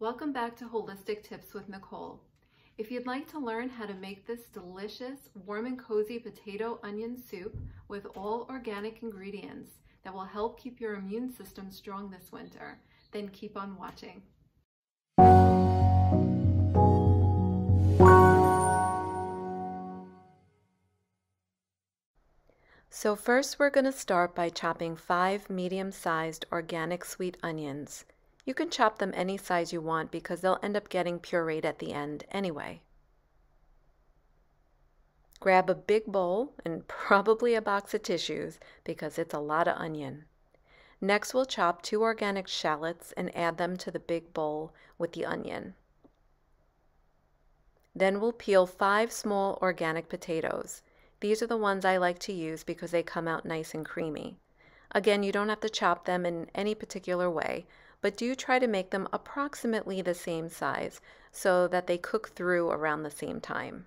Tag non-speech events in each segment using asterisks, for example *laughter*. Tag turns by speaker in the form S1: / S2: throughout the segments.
S1: Welcome back to Holistic Tips with Nicole. If you'd like to learn how to make this delicious, warm and cozy potato onion soup with all organic ingredients that will help keep your immune system strong this winter, then keep on watching. So first we're going to start by chopping five medium-sized organic sweet onions. You can chop them any size you want because they'll end up getting pureed at the end anyway. Grab a big bowl and *laughs* probably a box of tissues because it's a lot of onion. Next we'll chop two organic shallots and add them to the big bowl with the onion. Then we'll peel five small organic potatoes. These are the ones I like to use because they come out nice and creamy. Again, you don't have to chop them in any particular way but do try to make them approximately the same size so that they cook through around the same time.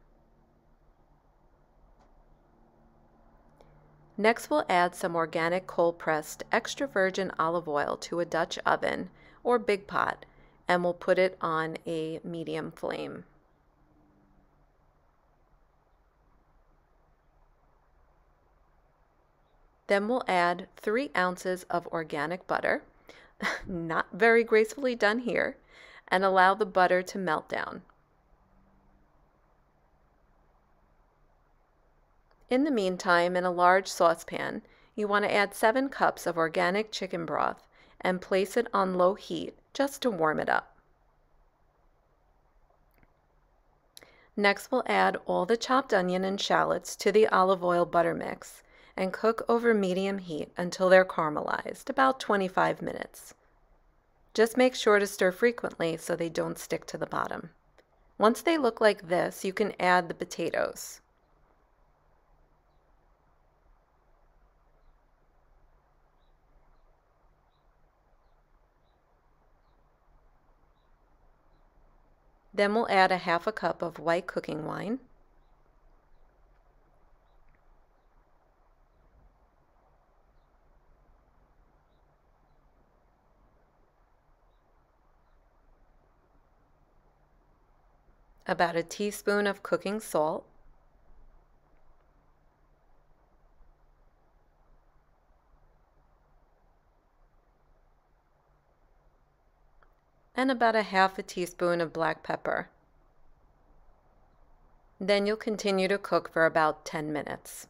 S1: Next we'll add some organic cold pressed extra virgin olive oil to a Dutch oven or big pot and we'll put it on a medium flame. Then we'll add 3 ounces of organic butter *laughs* not very gracefully done here, and allow the butter to melt down. In the meantime, in a large saucepan, you want to add 7 cups of organic chicken broth and place it on low heat just to warm it up. Next, we'll add all the chopped onion and shallots to the olive oil butter mix and cook over medium heat until they're caramelized, about 25 minutes. Just make sure to stir frequently so they don't stick to the bottom. Once they look like this, you can add the potatoes. Then we'll add a half a cup of white cooking wine. About a teaspoon of cooking salt, and about a half a teaspoon of black pepper. Then you'll continue to cook for about 10 minutes.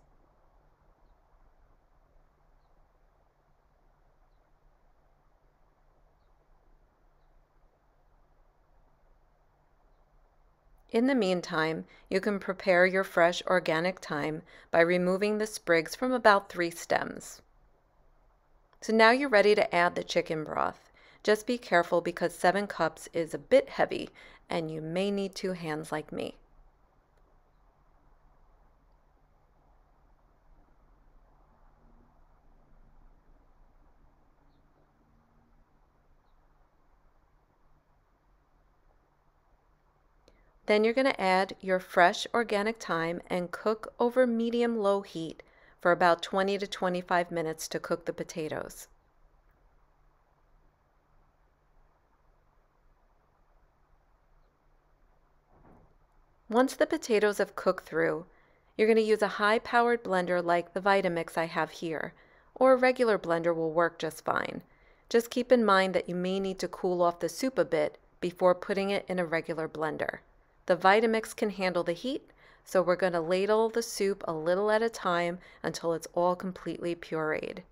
S1: In the meantime, you can prepare your fresh organic thyme by removing the sprigs from about three stems. So now you're ready to add the chicken broth. Just be careful because 7 cups is a bit heavy and you may need two hands like me. Then you're going to add your fresh organic thyme and cook over medium low heat for about 20 to 25 minutes to cook the potatoes. Once the potatoes have cooked through, you're going to use a high-powered blender like the Vitamix I have here, or a regular blender will work just fine. Just keep in mind that you may need to cool off the soup a bit before putting it in a regular blender. The Vitamix can handle the heat, so we're going to ladle the soup a little at a time until it's all completely pureed.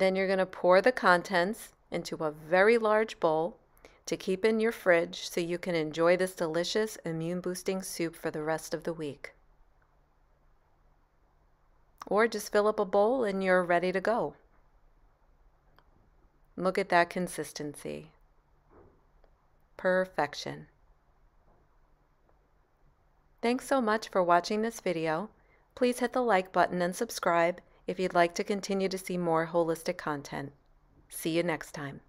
S1: Then you're going to pour the contents into a very large bowl to keep in your fridge so you can enjoy this delicious immune boosting soup for the rest of the week. Or just fill up a bowl and you're ready to go. Look at that consistency. Perfection. Thanks so much for watching this video. Please hit the like button and subscribe if you'd like to continue to see more holistic content. See you next time.